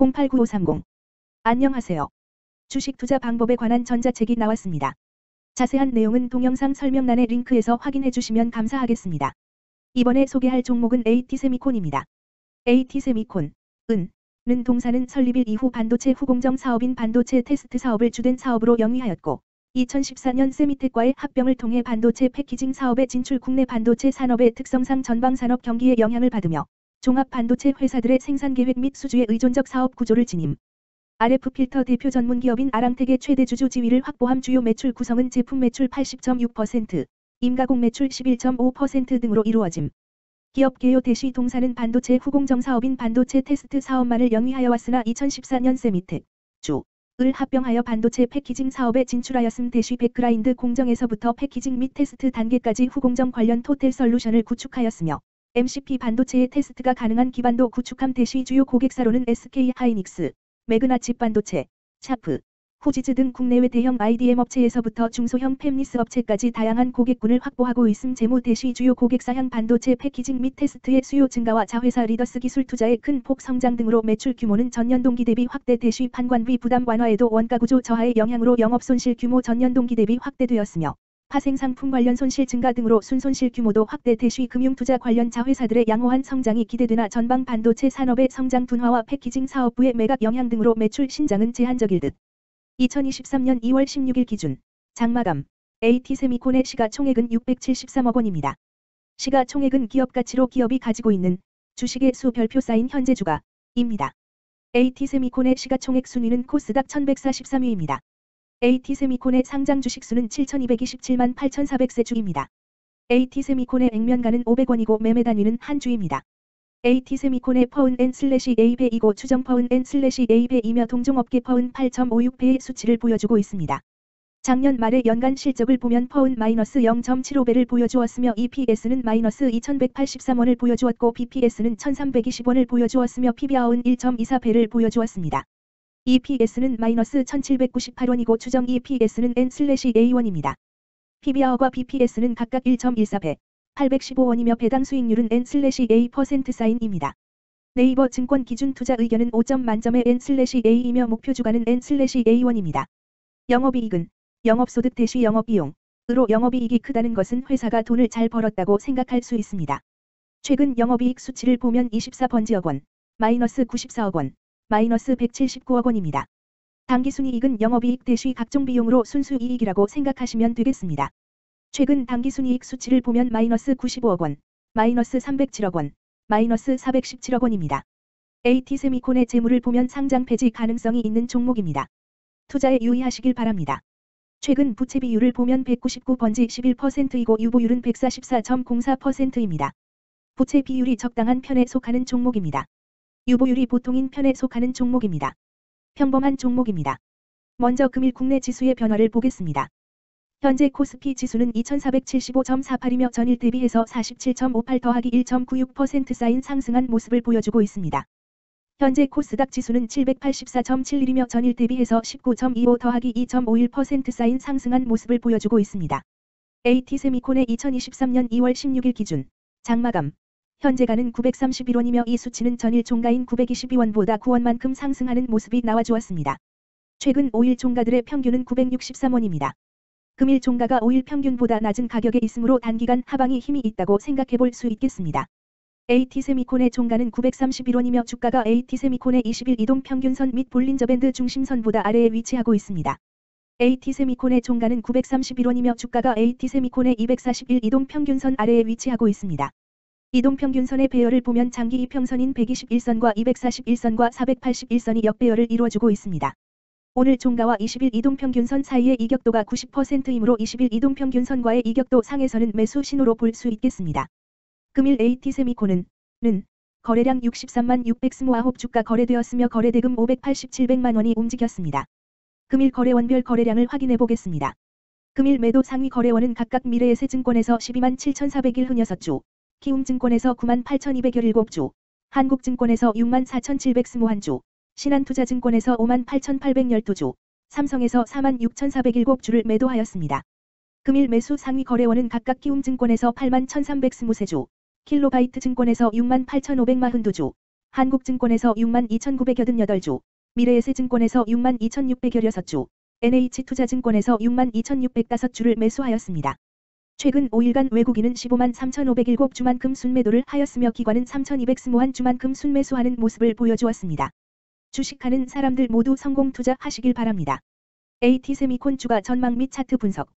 089530. 안녕하세요. 주식 투자 방법에 관한 전자책이 나왔습니다. 자세한 내용은 동영상 설명란의 링크에서 확인해 주시면 감사하겠습니다. 이번에 소개할 종목은 AT세미콘입니다. AT세미콘, 은, 는 동사는 설립일 이후 반도체 후공정 사업인 반도체 테스트 사업을 주된 사업으로 영위하였고 2014년 세미텍과의 합병을 통해 반도체 패키징 사업의 진출 국내 반도체 산업의 특성상 전방 산업 경기에 영향을 받으며 종합 반도체 회사들의 생산 계획 및 수주의 의존적 사업 구조를 지님. RF 필터 대표 전문 기업인 아랑텍의 최대 주주 지위를 확보함 주요 매출 구성은 제품 매출 80.6%, 임가공 매출 11.5% 등으로 이루어짐. 기업 개요 대시 동사는 반도체 후공정 사업인 반도체 테스트 사업만을 영위하여 왔으나 2014년 세미텍 주 을 합병하여 반도체 패키징 사업에 진출하였음 대시 back grind 공정에서부터 패키징 및 테스트 단계까지 후공정 관련 total 솔루션을 구축하였으며 MCP 반도체의 테스트가 가능한 기반도 구축함 대시 주요 고객사로는 SK 하이닉스, 매그나칩 반도체, 샤프, 후지쯔 등 국내외 대형 IDM 업체에서부터 중소형 팹리스 업체까지 다양한 고객군을 확보하고 있음 재무 대시 주요 고객사향 반도체 패키징 및 테스트의 수요 증가와 자회사 리더스 기술 투자의 큰 폭 성장 등으로 매출 규모는 전년 동기 대비 확대 대시 판관비 부담 완화에도 원가 구조 저하의 영향으로 영업 손실 규모 전년 동기 대비 확대되었으며 파생 상품 관련 손실 증가 등으로 순손실 규모도 확대 대시 금융투자 관련 자회사들의 양호한 성장이 기대되나 전방 반도체 산업의 성장 둔화와 패키징 사업부의 매각 영향 등으로 매출 신장은 제한적일 듯. 2023년 2월 16일 기준 장마감 AT세미콘의 시가총액은 673억 원입니다. 시가총액은 기업가치로 기업이 가지고 있는 주식의 수 별표 쌓인 현재 주가입니다. AT세미콘의 시가총액 순위는 코스닥 1143위입니다. AT세미콘의 상장 주식수는 7227만 8400세 주입니다. AT세미콘의 액면가는 500원이고 매매 단위는 한 주입니다. AT세미콘의 PER은 N 슬래시 A배이고 추정 PER은 N 슬래시 A배이며 동종업계 PER은 8.56배의 수치를 보여주고 있습니다. 작년 말의 연간 실적을 보면 PER은 마이너스 0.75배를 보여주었으며 EPS는 마이너스 2183원을 보여주었고 BPS는 1320원을 보여주었으며 PBR은 1.24배를 보여주었습니다. EPS는 마이너스 1798원이고 추정 EPS는 N/A1입니다. PBR과 BPS는 각각 1.14배, 815원이며 배당 수익률은 N/A% 사인입니다. 네이버 증권 기준 투자 의견은 5점 만점의 N/A이며 목표 주가는 N/A1입니다. 영업이익은 영업소득 대시 영업비용 으로 영업이익이 크다는 것은 회사가 돈을 잘 벌었다고 생각할 수 있습니다. 최근 영업이익 수치를 보면 24번지억 원, 마이너스 94억 원, 마이너스 179억 원입니다. 당기순이익은 영업이익 대시 각종 비용으로 순수이익이라고 생각하시면 되겠습니다. 최근 당기순이익 수치를 보면 마이너스 95억 원, 마이너스 307억 원, 마이너스 417억 원입니다. AT세미콘의 재물을 보면 상장 폐지 가능성이 있는 종목입니다. 투자에 유의하시길 바랍니다. 최근 부채 비율을 보면 199번지 11%이고 유보율은 144.04%입니다. 부채 비율이 적당한 편에 속하는 종목입니다. 유보율이 보통인 편에 속하는 종목입니다. 평범한 종목입니다. 먼저 금일 국내 지수의 변화를 보겠습니다. 현재 코스피 지수는 2475.48이며 전일 대비해서 47.58 더하기 1.96% 쌓인 상승한 모습을 보여주고 있습니다. 현재 코스닥 지수는 784.71이며 전일 대비해서 19.25 더하기 2.51% 쌓인 상승한 모습을 보여주고 있습니다. AT세미콘의 2023년 2월 16일 기준 장마감 현재가는 931원이며 이 수치는 전일 종가인 922원보다 9원만큼 상승하는 모습이 나와주었습니다. 최근 5일 종가들의 평균은 963원입니다. 금일 종가가 5일 평균보다 낮은 가격에 있으므로 단기간 하방이 힘이 있다고 생각해 볼 수 있겠습니다. AT세미콘의 종가는 931원이며 주가가 AT세미콘의 20일 이동 평균선 및 볼린저밴드 중심선보다 아래에 위치하고 있습니다. AT세미콘의 종가는 931원이며 주가가 AT세미콘의 241 이동 평균선 아래에 위치하고 있습니다. 이동 평균선의 배열을 보면 장기 이평선인 121선과 241선과 481선이 역배열을 이루어주고 있습니다. 오늘 종가와 20일 이동평균선 사이의 이격도가 90%이므로 20일 이동평균선과의 이격도 상에서는 매수 신호로 볼 수 있겠습니다. 금일 AT세미콘은 는 거래량 63만 629 주가 거래되었으며 거래대금 587백만 원이 움직였습니다. 금일 거래원별 거래량을 확인해 보겠습니다. 금일 매도 상위 거래원은 각각 미래에셋증권에서 12만 7,401 흔여섯 주, 키움증권에서 9만 8,217주, 한국증권에서 6만 4,721주, 신한투자증권에서 5만 8,812주, 삼성에서 4만 6,407주를 매도하였습니다. 금일 매수 상위 거래원은 각각 키움증권에서 8만 1,323주, 킬로바이트 증권에서 6만 8,542주, 한국증권에서 62,988주, 미래에셋증권에서 62,616주, NH투자증권에서 62,605주를 매수하였습니다. 최근 5일간 외국인은 15만 3,507 주만큼 순매도를 하였으며 기관은 3,220주만큼 순매수하는 모습을 보여주었습니다. 주식하는 사람들 모두 성공 투자하시길 바랍니다. AT세미콘 주가 전망 및 차트 분석